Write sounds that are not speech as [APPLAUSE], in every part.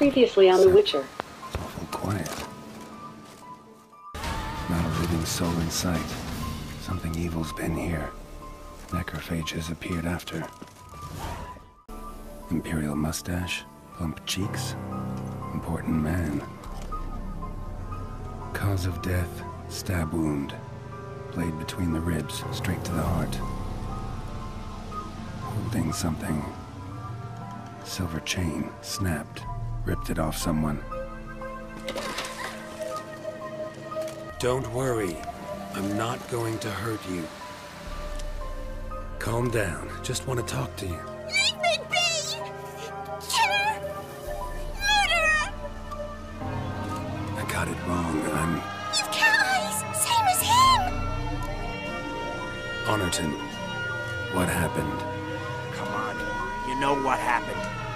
Previously on The Witcher. It's awful quiet. Not a living soul in sight. Something evil's been here. Necrophage has appeared after. Imperial mustache, plump cheeks, important man. Cause of death, stab wound. Blade between the ribs, straight to the heart. Holding something. Silver chain, snapped. Ripped it off someone. Don't worry. I'm not going to hurt you. Calm down. Just want to talk to you. Leave me be! Killer! Murderer! I got it wrong. I'm You've cat eyes! Same as him! Honorton. What happened? Come on. You know what happened.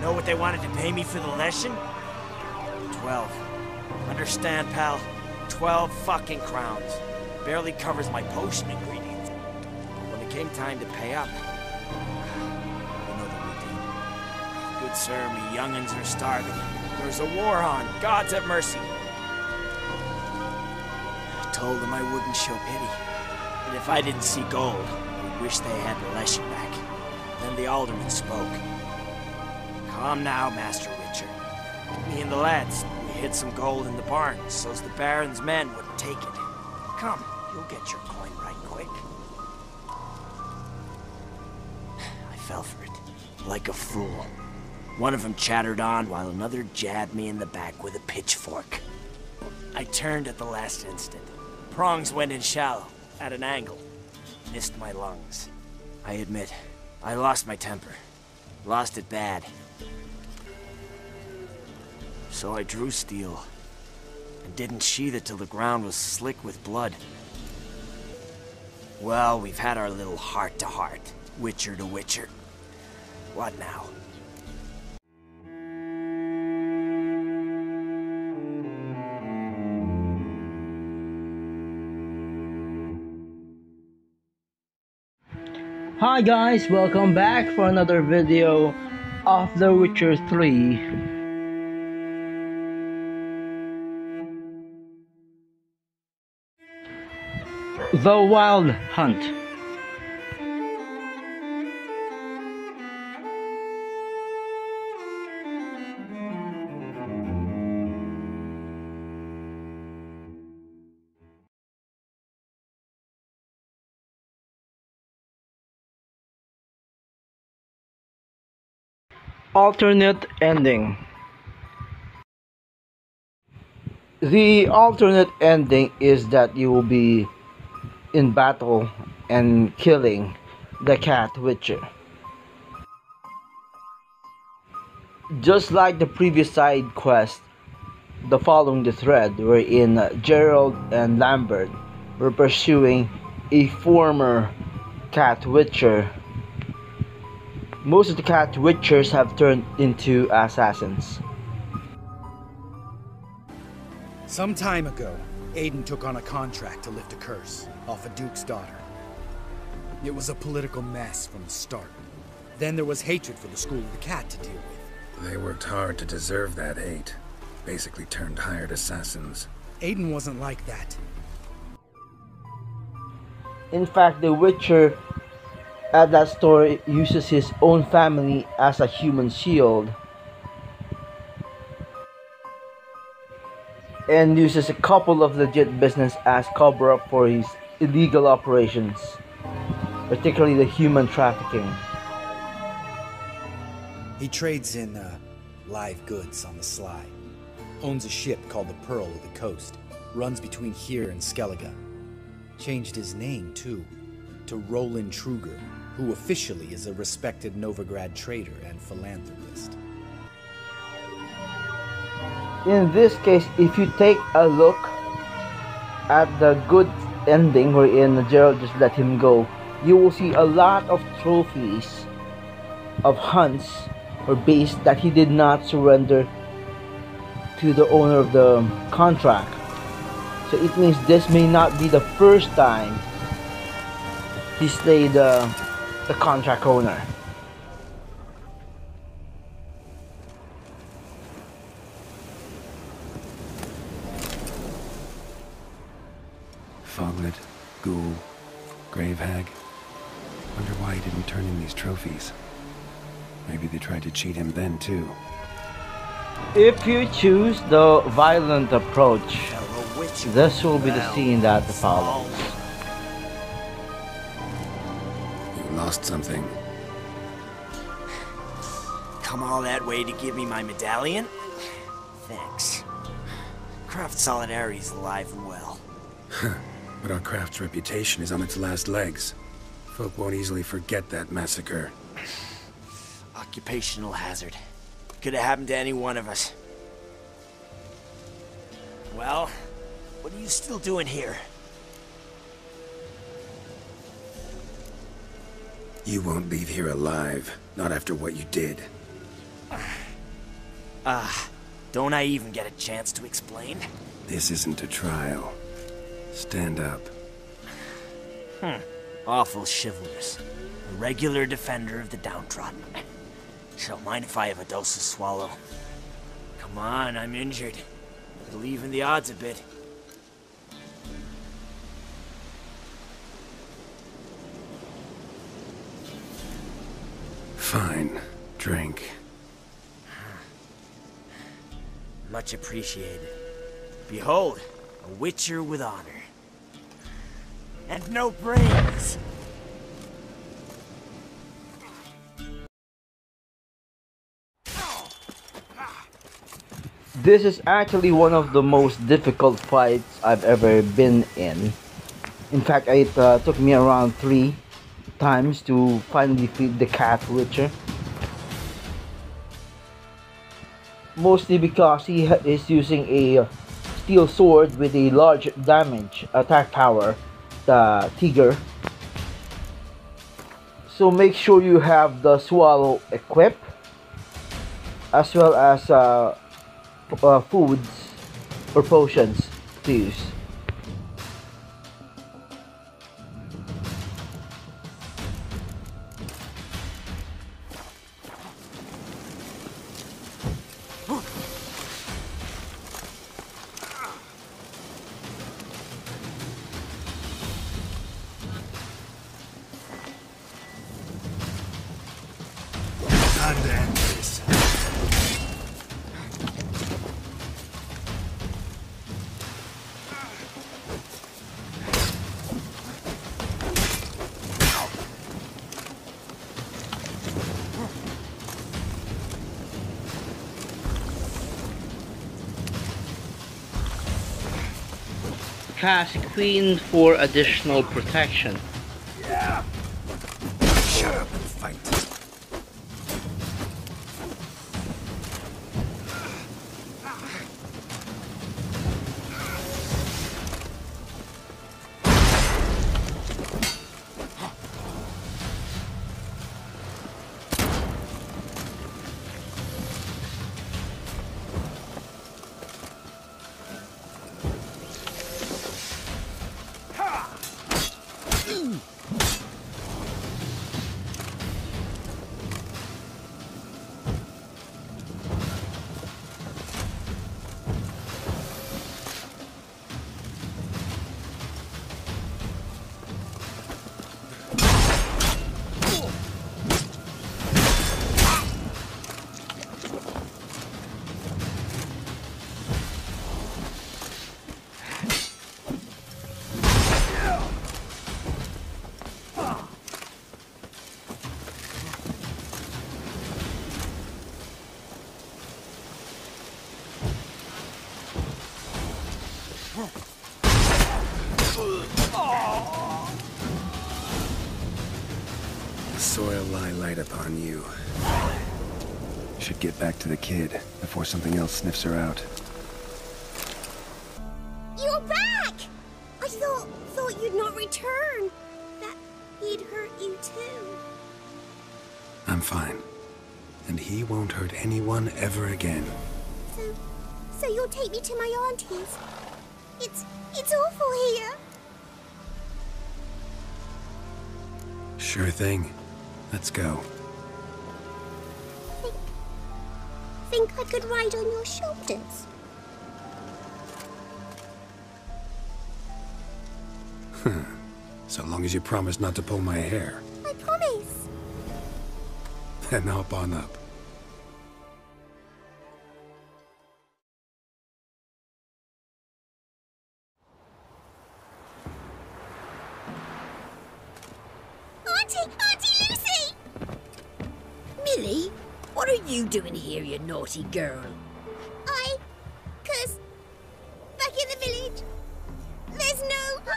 Know what they wanted to pay me for the lesson? Twelve. Understand, pal? Twelve fucking crowns. Barely covers my potion ingredients. When it came time to pay up, [SIGHS] you know the routine. Good sir, me young'uns are starving. There's a war on. Gods have mercy. I told them I wouldn't show pity. And if I didn't see gold, I wish they had the lesson back. Then the alderman spoke. Come now, Master Witcher. Me and the lads, we hid some gold in the barn, so's the Baron's men wouldn't take it. Come, you'll get your coin right quick. [SIGHS] I fell for it, like a fool. One of them chattered on while another jabbed me in the back with a pitchfork. I turned at the last instant. Prongs went in shallow, at an angle. Missed my lungs. I admit, I lost my temper. Lost it bad. So I drew steel. And didn't sheathe it till the ground was slick with blood. Well, we've had our little heart-to-heart. Witcher to Witcher. What now? Hi guys, welcome back for another video of The Witcher 3. The Wild Hunt. Alternate ending. The alternate ending is that you will be in battle and killing the cat witcher. Just like the previous side quest, the following the thread wherein uh, Gerald and Lambert were pursuing a former cat witcher. Most of the cat witchers have turned into assassins. Some time ago, Aiden took on a contract to lift a curse off a duke's daughter. It was a political mess from the start. Then there was hatred for the School of the Cat to deal with. They worked hard to deserve that hate. Basically turned hired assassins. Aiden wasn't like that. In fact, the Witcher at that story uses his own family as a human shield and uses a couple of legit business as cover up for his illegal operations, particularly the human trafficking. He trades in uh, live goods on the sly. Owns a ship called the Pearl of the Coast. Runs between here and Skellige. Changed his name, too, to Roland Truger, who officially is a respected Novigrad trader and philanthropist. In this case, if you take a look at the good ending wherein Gerald just let him go, you will see a lot of trophies of hunts or beasts that he did not surrender to the owner of the contract. So it means this may not be the first time he slayed the, the contract owner. Trophies. Maybe they tried to cheat him then too. If you choose the violent approach, this will be the scene that follows. You lost something. Come all that way to give me my medallion? Thanks. Craft Solidarity is alive and well. [LAUGHS] But our craft's reputation is on its last legs. Folk won't easily forget that massacre. Occupational hazard. Could have happened to any one of us. Well, what are you still doing here? You won't leave here alive. Not after what you did. [SIGHS] Ah, don't I even get a chance to explain? This isn't a trial. Stand up. Awful chivalrous. A regular defender of the downtrodden. So mind if I have a dose of swallow? Come on, I'm injured. It'll even the odds a bit. Fine. Drink. Much appreciated. Behold, a witcher with honor. And no brains! This is actually one of the most difficult fights I've ever been in. In fact, it uh, took me around three times to finally defeat the Cat Witcher. Mostly because he is using a steel sword with a large damage attack power, the Tiger. So make sure you have the swallow equipped, as well as uh, uh, foods or potions to use. Time to end this. Cast Quen for additional protection. Shut lie light upon you. Should get back to the kid before something else sniffs her out. You're back! I thought thought you'd not return. That he'd hurt you too. I'm fine. And he won't hurt anyone ever again. So so you'll take me to my auntie's. It's it's awful here. Sure thing. Let's go. Think think I could ride on your shoulders? So long as you promise not to pull my hair, I promise. then hop on up. You doing here, you naughty girl? I, cause back in the village, there's no.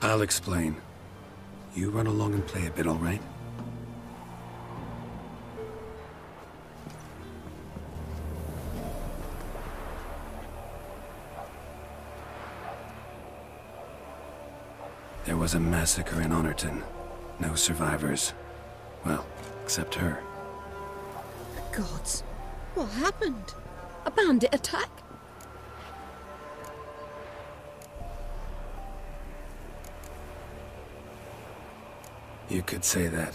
I'll explain. You run along and play a bit, all right? There was a massacre in Honorton. No survivors. Well, except her. Gods, what happened? A bandit attack? You could say that.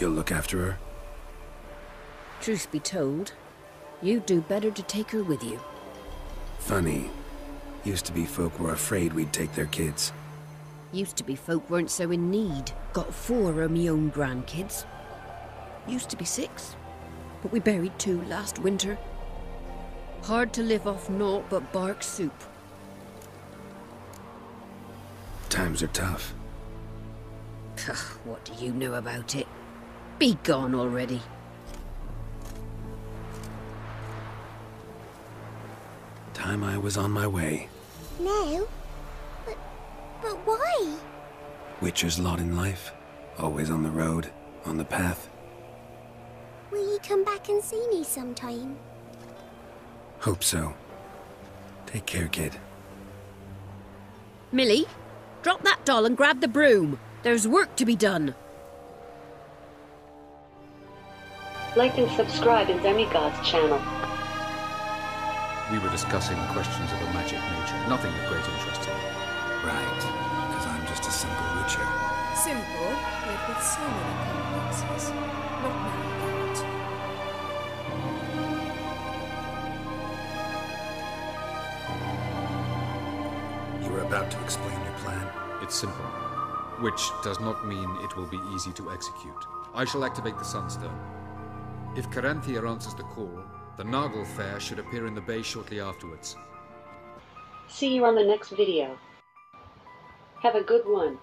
You'll look after her? Truth be told, you'd do better to take her with you. Funny. Used to be folk were afraid we'd take their kids. Used to be folk weren't so in need. Got four of me own grandkids. Used to be six, but we buried two last winter. Hard to live off naught but bark soup. Times are tough. what do you know about it? Be gone already. Time I was on my way. No. But, but why? Witcher's lot in life. Always on the road, on the path. Will you come back and see me sometime? Hope so. Take care, kid. Millie, drop that doll and grab the broom. There's work to be done. Like and subscribe in Demigod's channel. We were discussing questions of a magic nature, nothing of great interest to me. Right. Because I'm just a simple witcher. Simple, yet with so many complexes. Not now, about to explain your plan? It's simple, which does not mean it will be easy to execute. I shall activate the Sunstone. If Caranthir answers the call, the Naglfar should appear in the bay shortly afterwards. See you on the next video. Have a good one.